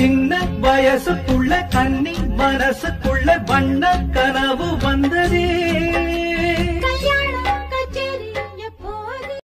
சின்ன வயசுக்குள்ள கண்ணி மனசுக்குள்ள வண்ண கனவு வந்ததே.